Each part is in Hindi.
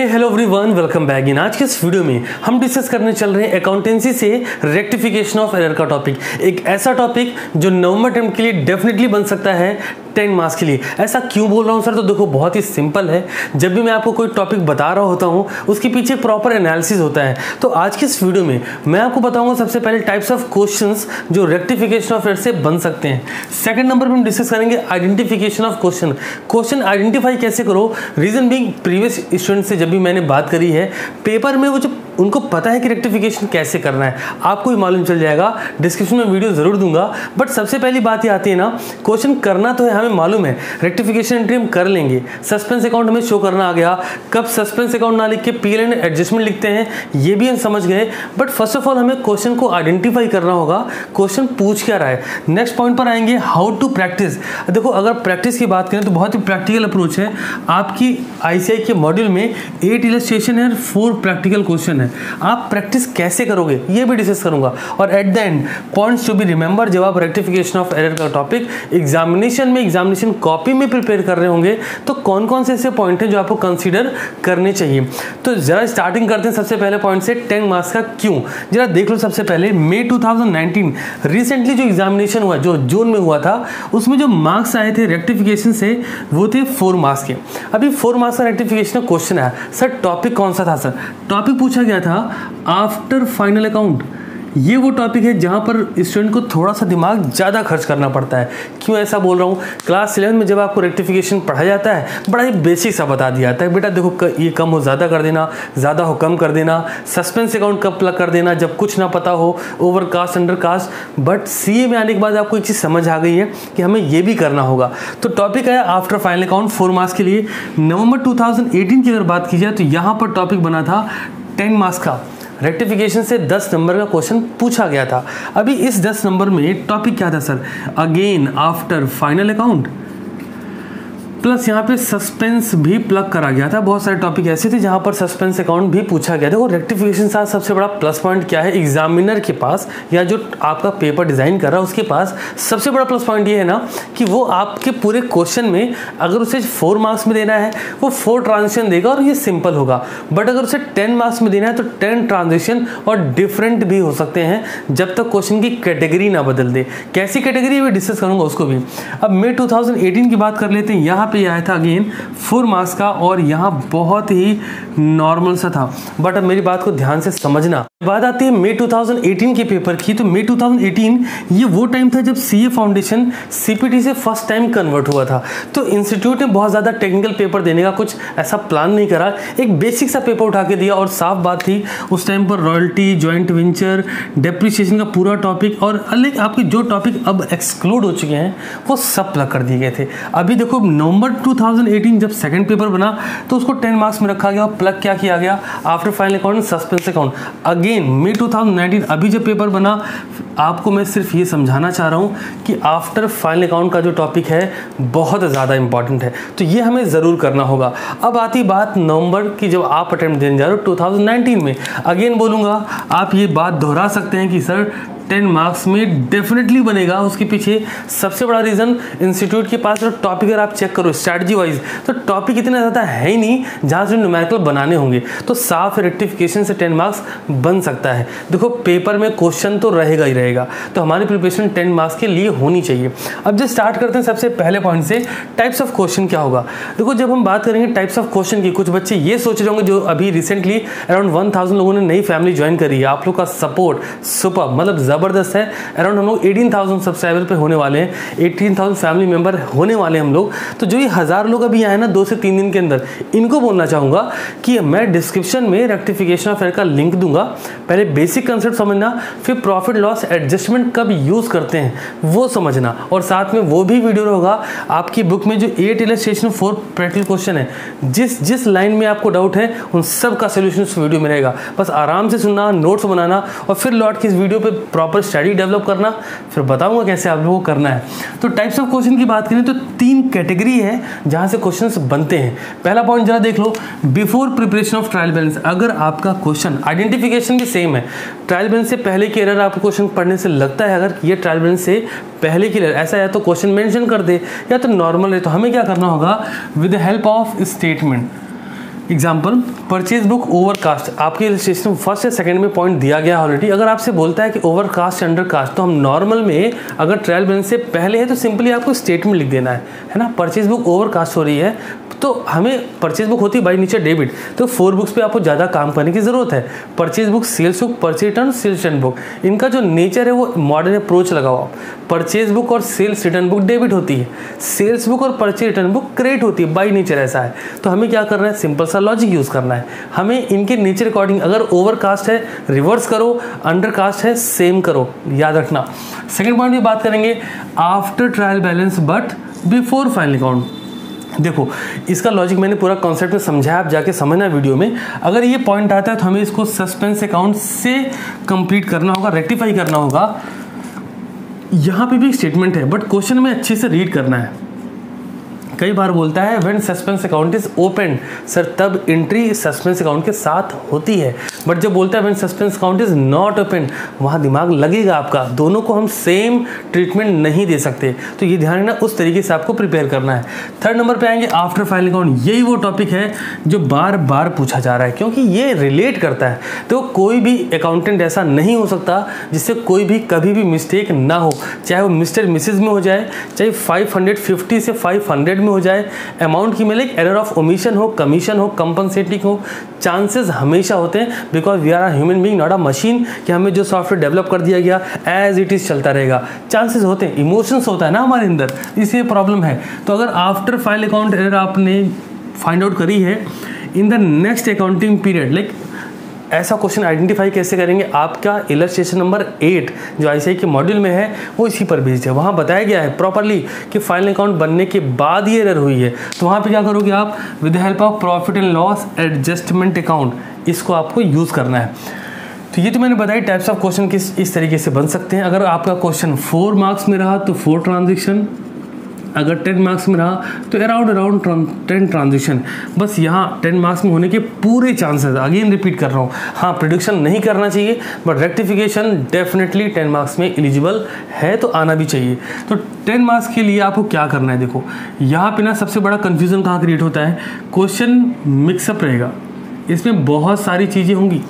Hello everyone welcome back in आज के इस वीडियो में हम डिस्कस करने चल रहे हैं अकाउंटेंसी से रेक्टिफिकेशन ऑफ़ एरर का टॉपिक एक ऐसा टॉपिक जो नवंबर टर्म के लिए डेफिनेटली बन सकता है टेन मार्क्स के लिए। ऐसा क्यों बोल रहा हूँ सर? तो देखो, बहुत ही सिंपल है। जब भी मैं आपको कोई टॉपिक बता रहा होता हूँ, उसके पीछे प्रॉपर एनालिसिस होता है। तो आज के इस वीडियो में मैं आपको बताऊँगा सबसे पहले टाइप्स ऑफ़ क्वेश्चन जो रेक्टिफिकेशन ऑफ़ एरर से बन सकते हैं। सेकंड नंबर पर हम डिस्कस करेंगे identification of question question identify कैसे करो? रीजन बिंग प्रीवियस स्टूडेंट से जब भी मैंने बात करी है पेपर में वो जो उनको पता है कि रेक्टिफिकेशन कैसे करना है। आपको भी मालूम चल जाएगा। डिस्क्रिप्शन में वीडियो ज़रूर दूँगा। बट सबसे पहली बात ये आती है ना क्वेश्चन करना तो है, हमें मालूम है। रेक्टिफिकेशन एंट्री हम कर लेंगे। सस्पेंस अकाउंट हमें शो करना आ गया। कब सस्पेंस अकाउंट ना लिख के पी एल एडजस्टमेंट लिखते हैं, ये भी हम समझ गए। बट फ़र्स्ट ऑफ़ ऑल हमें क्वेश्चन को आइडेंटिफाई करना होगा। क्वेश्चन पूछ क्या रहा है? नेक्स्ट पॉइंट पर आएँगे हाउ टू प्रैक्टिस देखो, अगर प्रैक्टिस की बात करें तो बहुत ही प्रैक्टिकल अप्रोच है। आपकी आईसीआई के मॉड्यूल में एट इलस्ट्रेशन है फोर प्रैक्टिकल क्वेश्चन है। आप प्रैक्टिस कैसे करोगे? ये भी डिस्कस करूँगा। और at the end points to be remember जब आप रेक्टिफिकेशन ऑफ़ एरर का टॉपिक एग्जामिनेशन में एग्जामिनेशन कॉपी में प्रिपेयर कर रहे होंगे तो कौन कौन से ऐसे पॉइंट हैं जो आपको कंसीडर करने चाहिए? तो जरा स्टार्टिंग करते हैं सबसे पहले पॉइंट से टेन मार्क्स का क्यों? जरा देख लो सबसे पहले मई 2019 रिसेंटली जो एग्जामिनेशन हुआ, जो जून में हुआ था, उसमें जो मार्क्स आए थे रेक्टिफिकेशन से, वो थे फोर मार्क्स के। अभी फोर मार्क्स का रेक्टिफिकेशन का क्वेश्चन आया। सर टॉपिक कौन सा था, सर? टॉपिक पूछा गया था आफ्टर फाइनल अकाउंट ये वो टॉपिक है जहाँ पर स्टूडेंट को थोड़ा सा दिमाग ज़्यादा खर्च करना पड़ता है। क्यों ऐसा बोल रहा हूँ? क्लास इलेवन में जब आपको रेक्टिफिकेशन पढ़ाया जाता है, बड़ा ही बेसिक सा बता दिया जाता है। बेटा देखो ये कम हो ज़्यादा कर देना, ज़्यादा हो कम कर देना सस्पेंस अकाउंट कब प्लग कर देना, जब कुछ ना पता हो over cast under cast but CA में आने के बाद आपको एक चीज़ समझ आ गई है कि हमें ये भी करना होगा। तो टॉपिक है after final account four marks के लिए। नवंबर टू की अगर बात की जाए तो यहाँ पर टॉपिक बना था टेन मार्क्स का। रेक्टिफिकेशन से 10 नंबर का क्वेश्चन पूछा गया था। अभी इस 10 नंबर में टॉपिक क्या था sir again after final account plus यहाँ पे सस्पेंस भी प्लग करा गया था। बहुत सारे टॉपिक ऐसे थे जहाँ पर सस्पेंस अकाउंट भी पूछा गया था। और रेक्टिफिकेशन साथ सबसे बड़ा प्लस पॉइंट क्या है? एग्जामिनर के पास या जो आपका पेपर डिज़ाइन कर रहा है, उसके पास सबसे बड़ा प्लस पॉइंट ये है ना कि वो आपके पूरे क्वेश्चन में अगर उसे फोर मार्क्स में देना है, वो फोर ट्रांजेक्शन देगा और ये सिंपल होगा। बट अगर उसे टेन मार्क्स में देना है तो टेन ट्रांजेक्शन और डिफरेंट भी हो सकते हैं, जब तक क्वेश्चन की कैटेगरी ना बदल दे। कैसी कैटेगरी मैं डिस्कस करूँगा उसको भी। अब मे 2018 की बात कर लेते हैं। यहाँ पे आया था अगेन फोर मार्क्स का और यहाँ बहुत ही नॉर्मल सा था। बट अब मेरी बात को ध्यान से समझना। बात आती है मई 2018 के पेपर की। तो मई 2018 ये वो टाइम था जब सीए फाउंडेशन सीपीटी से फ़र्स्ट टाइम कन्वर्ट हुआ था। तो इंस्टीट्यूट ने बहुत ज़्यादा टेक्निकल पेपर देने का कुछ ऐसा प्लान नहीं करा। एक बेसिक सा पेपर उठा के दिया और साफ़ बात थी, उस टाइम पर रॉयल्टी ज्वाइंट वेंचर डेप्रिसिएशन का पूरा टॉपिक और अलग आपके जो टॉपिक अब एक्सक्लूड हो चुके हैं, वो सब प्लग कर दिए गए थे। अभी देखो, नवंबर 2018 जब सेकंड पेपर बना तो उसको 10 मार्क्स में रखा गया और प्लग क्या किया गया? After final account suspense account again मई 2019 अभी जब पेपर बना, आपको मैं सिर्फ़ ये समझाना चाह रहा हूँ कि आफ्टर फाइनल अकाउंट का जो टॉपिक है, बहुत ज़्यादा इंपॉर्टेंट है। तो ये हमें ज़रूर करना होगा। अब आती बात नवंबर की जब आप अटेम्प्ट देने जा रहे हो 2019 में। अगेन बोलूँगा, आप ये बात दोहरा सकते हैं कि, सर टेन मार्क्स में डेफिनेटली बनेगा। उसके पीछे सबसे बड़ा रीज़न इंस्टीट्यूट के पास जो टॉपिक अगर आप चेक करो स्ट्रैटेजी वाइज तो टॉपिक इतना ज़्यादा है ही नहीं जहाँ से न्यूमेरिकल बनाने होंगे। तो साफ़ रेक्टिफिकेशन से टेन मार्क्स बन सकता है। देखो पेपर में क्वेश्चन तो रहेगा ही रहेगा। तो हमारी प्रिपरेशन टेन मार्क्स के लिए होनी चाहिए। अब जब स्टार्ट करते हैं सबसे पहले पॉइंट से। टाइप्स ऑफ़ क्वेश्चन क्या होगा? देखो, जब हम बात करेंगे टाइप्स ऑफ़ क्वेश्चन की, कुछ बच्चे ये सोच रहे होंगे जो अभी रिसेंटली अराउंड वन लोगों ने नई फैमिली ज्वाइन करी है। आप लोग का सपोर्ट सुपर मतलब ज़बरदस्त है। अराउंड हम लोग एटीन थाउज़ेंड सब्सक्राइबर पे होने वाले हैं। एटीन थाउज़ेंड फैमिली मेंबर होने वाले हम लोग। तो जो ये हज़ार लोग अभी आए ना, दो से तीन दिन के अंदर, इनको बोलना चाहूँगा कि मैं डिस्क्रिप्शन में रेक्टिफिकेशन ऑफ़ एयर का लिंक दूँगा। पहले बेसिक कंसेप्ट समझना, फिर प्रॉफिट लॉस एडजस्टमेंट कब यूज़ करते हैं, वो समझना। और साथ में वो भी वीडियो होगा आपकी बुक में जो eight illustration four practical question है, जिस जिस लाइन में आपको डाउट है, उन सब का सोल्यूशन उस वीडियो में रहेगा। बस आराम से सुनना नोट्स बनाना, और फिर लौट के इस वीडियो पे प्रॉपर स्टडी डेवलप करना, फिर बताऊँगा कैसे आप लोगों को करना है। तो टाइप्स ऑफ़ क्वेश्चन की बात करें तो तीन कैटेगरी है जहाँ से क्वेश्चंस बनते हैं। पहला पॉइंट जरा देख लो before preparation of trial balance अगर आपका क्वेश्चन आइडेंटिफिकेशन भी सेम है ट्रायल बैलेंस से पहले की एरर आपको क्वेश्चन पढ़ने से लगता है अगर ये ट्रायल बैलेंस से पहले की एरर ऐसा है तो क्वेश्चन मेंशन कर दे या तो नॉर्मल है तो हमें क्या करना होगा? With help of statement example purchase book overcast आपके रजिस्ट्रेशन फ़र्स्ट या सेकंड में पॉइंट दिया गया ऑलरेडी अगर आपसे बोलता है कि ओवर कास्ट अंडर कास्ट तो हम नॉर्मल में अगर ट्रायल बैलेंस से पहले है तो सिंपली आपको स्टेटमेंट लिख देना है। है ना? परचेज बुक ओवर कास्ट हो रही है तो हमें परचेज बुक होती है बाई नीचे डेबिट तो फोर बुक्स पे आपको ज़्यादा काम करने की ज़रूरत है। Purchase book sales book purchase return sales return book इनका जो नेचर है वो मॉडर्न अप्रोच लगा हुआ परचेज बुक और सेल्स रिटर्न बुक डेबिट होती है। सेल्स बुक और परचेज रिटर्न बुक क्रेडिट होती है बाई नेचर ऐसा है। तो हमें क्या करना है? सिंपल सा लॉजिक यूज़ करना है। हमें इनके नेचर अकॉर्डिंग अगर ओवर कास्ट है रिवर्स करो अंडर कास्ट है सेम करो। याद रखना। सेकेंड पॉइंट भी बात करेंगे after trial balance but before final account देखो, इसका लॉजिक मैंने पूरा कॉन्सेप्ट में समझाया, आप जाके समझना वीडियो में। अगर ये पॉइंट आता है तो हमें इसको सस्पेंस अकाउंट से कंप्लीट करना होगा रेक्टिफाई करना होगा। यहाँ पे भी एक स्टेटमेंट है बट क्वेश्चन में अच्छे से रीड करना है। कई बार बोलता है when suspense account is open sir तब एंट्री सस्पेंस अकाउंट के साथ होती है. बट जब बोलता है when suspense account is not open वहाँ दिमाग लगेगा आपका। दोनों को हम सेम ट्रीटमेंट नहीं दे सकते। तो ये ध्यान रखना, उस तरीके से आपको प्रिपेयर करना है। थर्ड नंबर पर आएँगे आफ्टर फ़ाइल अकाउंट यही वो टॉपिक है जो बार बार पूछा जा रहा है, क्योंकि ये रिलेट करता है। तो कोई भी अकाउंटेंट ऐसा नहीं हो सकता, जिससे कोई भी कभी भी मिस्टेक ना हो। चाहे वो मिस्टर मिसेज में हो जाए, चाहे 550 से 500 में हो जाए अमाउंट की मिले एरर ऑफ़ ओमिशन हो कमीशन हो कंपनसेटिंग हो चांसेस हमेशा होते हैं because we are human being not a machine कि हमें जो सॉफ्टवेयर डेवलप कर दिया गया एज इट इज़ चलता रहेगा। चांसेस होते हैं इमोशंस होता है ना हमारे अंदर, इसलिए प्रॉब्लम है। तो अगर आफ्टर फ़ाइल अकाउंट एरर आपने फाइंड आउट करी है in the next accounting period like ऐसा क्वेश्चन आइडेंटिफाई कैसे करेंगे? आपका इलस्ट्रेशन नंबर एट जो आई के मॉड्यूल में है, वो इसी पर बेस्ड है। वहाँ बताया गया है प्रॉपरली कि फाइनल अकाउंट बनने के बाद ये एरर हुई है। तो वहाँ पे क्या करोगे आप? With help of profit and loss adjustment account इसको आपको यूज़ करना है। तो ये तो मैंने बताया टाइप्स ऑफ़ क्वेश्चन किस, इस तरीके से बन सकते हैं। अगर आपका क्वेश्चन फोर मार्क्स में रहा तो फोर ट्रांजेक्शन अगर टेन मार्क्स में रहा तो अराउंड अराउंड टेन ट्रांजिशन बस यहाँ टेन मार्क्स में होने के पूरे चांसेस अगेन रिपीट कर रहा हूँ। हाँ प्रिडिक्शन नहीं करना चाहिए but rectification definitely ten marks में एलिजिबल है तो आना भी चाहिए। तो टेन मार्क्स के लिए आपको क्या करना है, देखो, यहाँ पे ना सबसे बड़ा कन्फ्यूज़न कहाँ क्रिएट होता है? क्वेश्चन मिक्सअप रहेगा। इसमें बहुत सारी चीज़ें होंगी।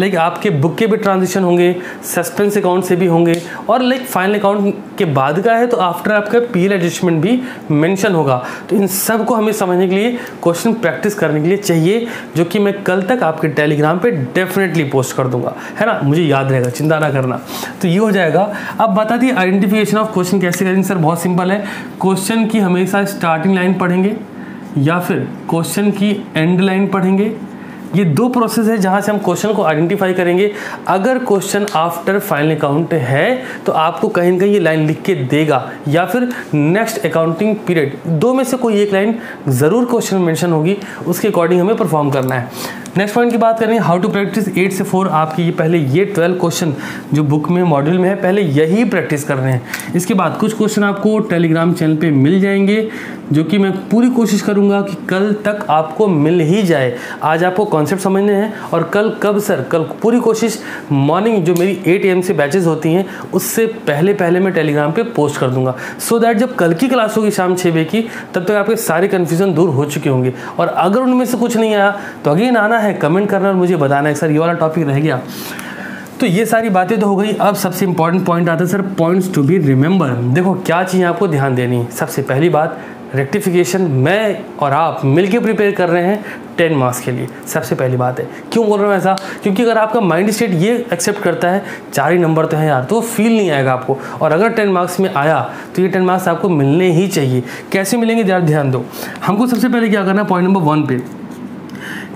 लाइक आपके बुक के भी ट्रांजेक्शन होंगे सस्पेंस अकाउंट से भी होंगे, और लाइक फाइनल अकाउंट के बाद का है तो आफ्टर आपका पीएल एडजस्टमेंट भी मेंशन होगा। तो इन सबको हमें समझने के लिए क्वेश्चन प्रैक्टिस करने के लिए चाहिए, जो कि मैं कल तक आपके टेलीग्राम पे डेफिनेटली पोस्ट कर दूँगा। है ना? मुझे याद रहेगा, चिंता ना करना। तो ये हो जाएगा। अब बता दिए आइडेंटिफिकेशन ऑफ़ क्वेश्चन कैसे करेंगे सर, बहुत सिंपल है। क्वेश्चन की हमेशा स्टार्टिंग लाइन पढ़ेंगे, या फिर क्वेश्चन की एंड लाइन पढ़ेंगे ये दो प्रोसेस है जहाँ से हम क्वेश्चन को आइडेंटिफाई करेंगे। अगर क्वेश्चन आफ्टर फाइनल अकाउंट है तो आपको कहीं ना कहीं ये लाइन लिख के देगा। या फिर नेक्स्ट अकाउंटिंग पीरियड दो में से कोई एक लाइन ज़रूर क्वेश्चन मेंशन होगी, उसके अकॉर्डिंग हमें परफॉर्म करना है। नेक्स्ट पॉइंट की बात करें हाउ टू प्रैक्टिस एट से फोर आपकी ये पहले ये ट्वेल्व क्वेश्चन जो बुक में मॉड्यूल में है, पहले यही प्रैक्टिस कर रहे हैं। इसके बाद कुछ क्वेश्चन आपको टेलीग्राम चैनल पे मिल जाएँगे, जो कि मैं पूरी कोशिश करूँगा कि कल तक आपको मिल ही जाए। आज आपको कॉन्सेप्ट समझने हैं और कल कब सर कल पूरी कोशिश मॉर्निंग जो मेरी एट एम से बैचेज होती हैं, उससे पहले पहले मैं टेलीग्राम पे पोस्ट कर दूँगा। सो so दैट जब कल की क्लास होगी शाम छः बजे की, तब तक आपके सारे कन्फ्यूज़न दूर हो चुके होंगे। और अगर उनमें से कुछ नहीं आया तो अगेन आना है कमेंट करना और मुझे बताना है। सर, ये वाला टॉपिक रह गया। तो ये सारी बातें तो हो गई। अब सबसे इंपॉर्टेंट पॉइंट आता है, sir points to be remember देखो, क्या चीज़ आपको ध्यान देनी सबसे पहली बात रेक्टिफिकेशन मैं और आप मिलके प्रिपेयर कर रहे हैं टेन मार्क्स के लिए। सबसे पहली बात है। क्यों बोल रहा हूँ ऐसा? क्योंकि अगर आपका माइंड सेट ये एक्सेप्ट करता है, चार ही नंबर तो है यार तो फील नहीं आएगा आपको। और अगर टेन मार्क्स में आया तो ये टेन मार्क्स आपको मिलने ही चाहिए। कैसे मिलेंगे ध्यान दो। हमको सबसे पहले क्या करना है? पॉइंट नंबर वन पे।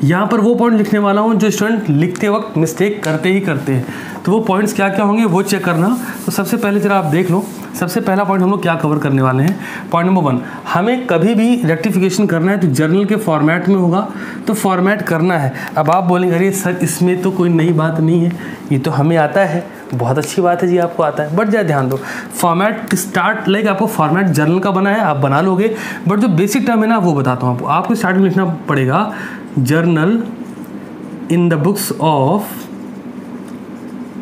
यहाँ पर वो पॉइंट लिखने वाला हूँ जो स्टूडेंट लिखते वक्त मिस्टेक करते ही करते हैं। तो वो पॉइंट्स क्या क्या होंगे वो चेक करना। तो सबसे पहले जरा आप देख लो, सबसे पहला पॉइंट हम लोग क्या कवर करने वाले हैं? पॉइंट नंबर वन हमें कभी भी रेक्टिफिकेशन करना है तो जर्नल के फॉर्मेट में होगा। तो फॉर्मेट करना है। अब आप बोलेंगे, अरे सर, इसमें तो कोई नई बात नहीं है। ये तो हमें आता है। बहुत अच्छी बात है जी, आपको आता है। बट ज़्यादा ध्यान दो फॉर्मेट स्टार्ट लाइक आपको फॉर्मेट जर्नल का बना है, आप बना लोगे। बट जो बेसिक टर्म है ना, वो बताता हूँ आपको। आपको स्टार्ट में लिखना पड़ेगा journal in the books of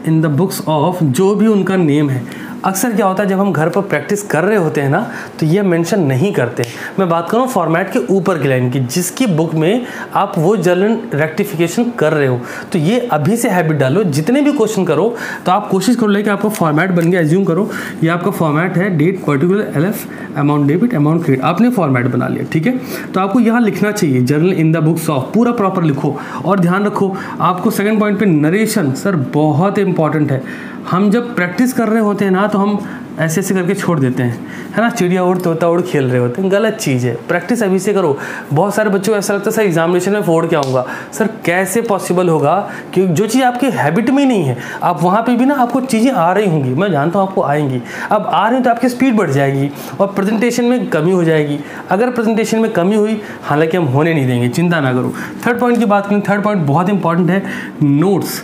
in the books of जो भी उनका नेम है। अक्सर क्या होता है, जब हम घर पर प्रैक्टिस कर रहे होते हैं ना तो ये मेंशन नहीं करते। मैं बात करूँ फॉर्मेट के ऊपर की लाइन की, जिसकी बुक में आप वो जर्नल रेक्टिफिकेशन कर रहे हो। तो ये अभी से हैबिट डालो, जितने भी क्वेश्चन करो तो आप कोशिश करो कि आपका फॉर्मेट बन गया एज्यूम करो, ये आपका फॉर्मेट है date particular L F amount debit amount credit आपने फॉर्मेट बना लिया, ठीक है? तो आपको यहाँ लिखना चाहिए journal in the books of पूरा प्रॉपर लिखो। और ध्यान रखो, आपको सेकंड पॉइंट पे नरेशन सर बहुत इंपॉर्टेंट है। हम जब प्रैक्टिस कर रहे होते हैं ना तो हम ऐसे ऐसे करके छोड़ देते हैं। है ना? चिड़िया उड़ तोता उड़ खेल रहे होते हैं। गलत चीज़ है। प्रैक्टिस अभी से करो। बहुत सारे बच्चों को ऐसा लगता है, सर एग्जामिनेशन में फोड़ के आऊँगा सर, कैसे पॉसिबल होगा क्योंकि जो चीज़ आपकी हैबिट में ही नहीं है, आप वहाँ पर भी ना आपको चीज़ें आ रही होंगी। मैं जानता हूँ आपको आएँगी। अब आ रही तो आपकी स्पीड बढ़ जाएगी और प्रेजेंटेशन में कमी हो जाएगी। अगर प्रेजेंटेशन में कमी हुई, हालाँकि हम होने नहीं देंगे। चिंता ना करो। थर्ड पॉइंट की बात करें थर्ड पॉइंट बहुत इंपॉर्टेंट है नोट्स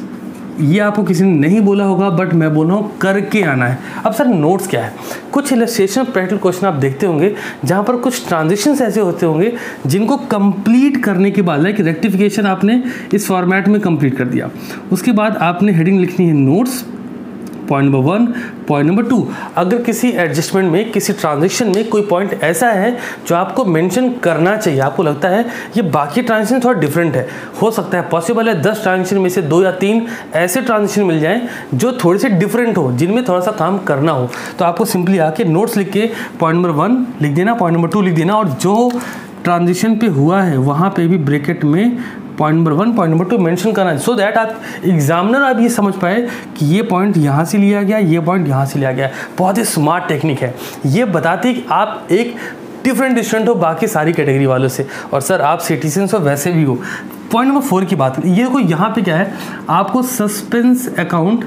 ये आपको किसी ने नहीं बोला होगा बट मैं बोल रहा हूँ करके आना है। अब सर नोट्स क्या है? कुछ इलस्ट्रेशन प्रैक्टिकल क्वेश्चन आप देखते होंगे, जहाँ पर कुछ ट्रांजेक्शन ऐसे होते होंगे, जिनको कंप्लीट करने के बाद लाइक रेक्टिफिकेशन आपने इस फॉर्मेट में कंप्लीट कर दिया। उसके बाद आपने हेडिंग लिखनी है notes point number one point number two अगर किसी एडजस्टमेंट में, किसी ट्रांजेक्शन में कोई पॉइंट ऐसा है जो आपको मेंशन करना चाहिए, आपको लगता है ये बाकी ट्रांजेक्शन थोड़ा डिफरेंट है, हो सकता है पॉसिबल है दस ट्रांजेक्शन में से दो या तीन ऐसे ट्रांजेक्शन मिल जाएँ जो थोड़े से डिफरेंट हो, जिनमें थोड़ा सा काम करना हो। तो आपको सिंपली आके नोट्स लिख के पॉइंट नंबर वन लिख देना पॉइंट नंबर टू लिख देना और जो ट्रांजिशन पे हुआ है, वहाँ पे भी ब्रैकेट में point number one point number two mention करना है। सो so दैट आप एग्जामिनर आप ये समझ पाए कि ये पॉइंट यहाँ से लिया गया, ये पॉइंट यहाँ से लिया गया। बहुत ही स्मार्ट टेक्निक है। ये बताती कि आप एक डिफरेंट स्टूडेंट हो बाकी सारी कैटेगरी वालों से। और सर आप सिटीजन हो, वैसे भी हो। पॉइंट नंबर फोर की बात ये देखो, यहाँ पे क्या है? आपको सस्पेंस अकाउंट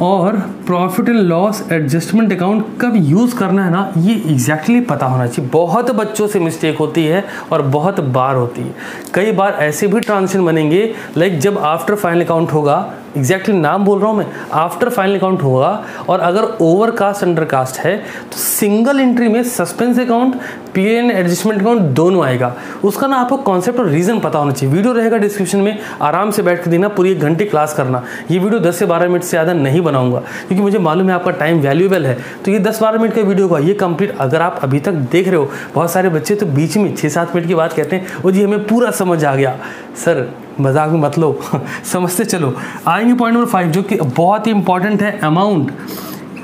और profit and loss adjustment account कब यूज़ करना है ना, ये एग्जैक्टली exactly पता होना चाहिए। बहुत बच्चों से मिस्टेक होती है और बहुत बार होती है। कई बार ऐसे भी ट्रांजेक्शन बनेंगे लाइक जब आफ्टर फाइनल अकाउंट होगा एग्जैक्टली नाम बोल रहा हूँ मैं। आफ्टर फाइनल अकाउंट होगा और अगर ओवर कास्ट अंडर कास्ट है तो सिंगल एंट्री में suspense account P N adjustment account दोनों आएगा। उसका ना आपको कॉन्सेप्ट और रीज़न पता होना चाहिए। वीडियो रहेगा डिस्क्रिप्शन में, आराम से बैठ के देना पूरी एक घंटे क्लास करना। ये वीडियो दस से बारह मिनट से ज़्यादा नहीं बनाऊँगा, क्योंकि मुझे मालूम है आपका टाइम वैल्यूएबल है। तो ये दस बारह मिनट का वीडियो होगा, ये कंप्लीट अगर आप अभी तक देख रहे हो, बहुत सारे बच्चे तो बीच में छः सात मिनट की बात कहते हैं वो जी, हमें पूरा समझ आ गया। सर, मज़ाक में मत लो। समझते चलो। आएँगे पॉइंट नंबर फाइव जो कि बहुत ही इंपॉर्टेंट है अमाउंट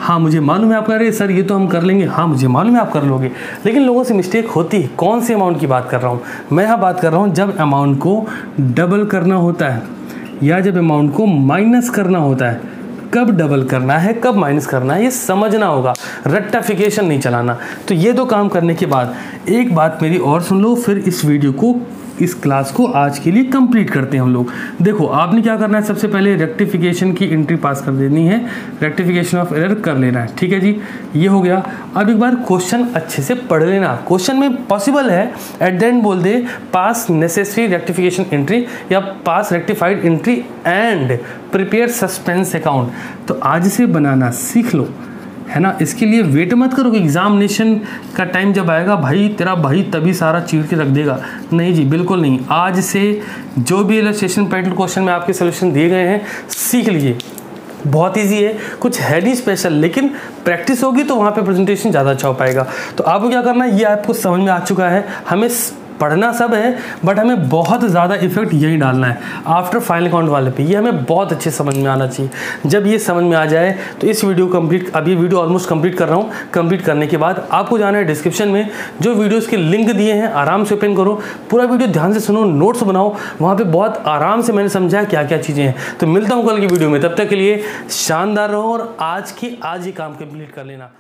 हाँ मुझे मालूम है आप कर रहे सर, ये तो हम कर लेंगे। हाँ मुझे मालूम है आप कर लोगे। लेकिन लोगों से मिस्टेक होती है। कौन से अमाउंट की बात कर रहा हूँ? मैं यहाँ बात कर रहा हूँ, जब अमाउंट को डबल करना होता है, या जब अमाउंट को माइनस करना होता है, कब डबल करना है, कब माइनस करना है, ये समझना होगा। रट्टाफिकेशन नहीं चलाना। तो ये दो काम करने के बाद, एक बात मेरी और सुन लो, फिर इस वीडियो को इस क्लास को आज के लिए कंप्लीट करते हैं हम लोग। देखो, आपने क्या करना है? सबसे पहले रेक्टिफिकेशन की एंट्री पास कर देनी है। रेक्टिफिकेशन ऑफ़ एरर कर लेना है। ठीक है जी? ये हो गया। अब एक बार क्वेश्चन अच्छे से पढ़ लेना। क्वेश्चन में पॉसिबल है। एट द एंड बोल दे पास नेसेसरी रेक्टिफिकेशन एंट्री या pass rectified entry and prepare suspense account तो आज से बनाना सीख लो। है ना? इसके लिए वेट मत करो एग्जामिनेशन का टाइम जब आएगा, भाई तेरा भाई तभी सारा चीर के रख देगा। नहीं जी, बिल्कुल नहीं। आज से जो भी इलेक्ट्रेशन पैटर्न क्वेश्चन में आपके सोल्यूशन दिए गए हैं, सीख लीजिए। बहुत इजी है। कुछ है नहीं स्पेशल लेकिन प्रैक्टिस होगी तो वहाँ पे प्रेजेंटेशन ज़्यादा अच्छा हो पाएगा। तो आपको क्या करना है? ये आपको समझ में आ चुका है। हमें पढ़ना सब है बट हमें बहुत ज़्यादा इफ़ेक्ट यही डालना है। आफ्टर फाइनल अकाउंट वाले पे, ये हमें बहुत अच्छे समझ में आना चाहिए। जब ये समझ में आ जाए तो इस वीडियो कंप्लीट ये वीडियो ऑलमोस्ट कंप्लीट कर रहा हूँ। कंप्लीट करने के बाद आपको जाना है डिस्क्रिप्शन में, जो वीडियोज़ के लिंक दिए हैं, आराम से ओपन करो। पूरा वीडियो ध्यान से सुनो नोट्स बनाओ। वहाँ पर बहुत आराम से मैंने समझा क्या क्या चीज़ें हैं। तो मिलता हूँ कल की वीडियो में, तब तक के लिए शानदार रहो और आज की आज ही काम कंप्लीट कर लेना।